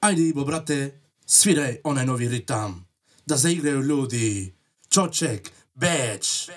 Ajde Ibo, brate, sviraj onaj novi ritam. Da zaigraju ljudi. Čoček, beč.